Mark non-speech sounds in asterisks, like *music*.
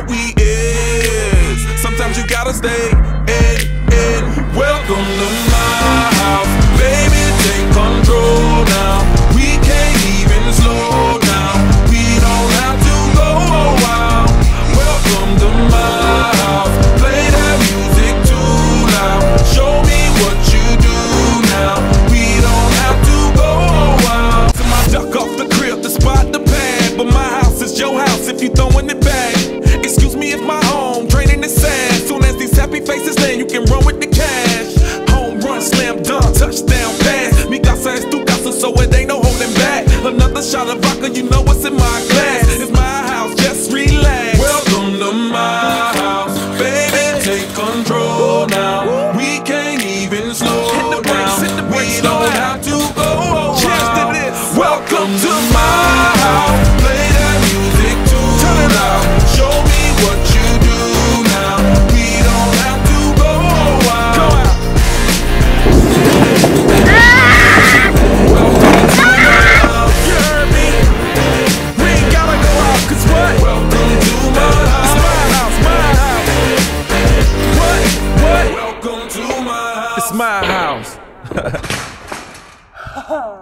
What we is. Sometimes you gotta stay in, in. Welcome to my house, baby. Take control now. We can't even slow down. We don't have to go a. Welcome to my house. Play that music too loud. Show me what you do now. We don't have to go a while. My duck off the crib to spot the pad, but my house is your house if you throwing it back. Excuse me if my home draining the sand. Soon as these happy faces land, you can run with the cash. Home run, slam dunk, touchdown pass. Mi casa es tu casa, so it ain't no holding back. Another shot of vodka, you know what's in my glass. It's my house, just relax. Welcome to my house, baby. Take control now. We can't even slow Hit the brakes, down. we don't have to go. Cheers to around. this. Welcome to my house. *laughs*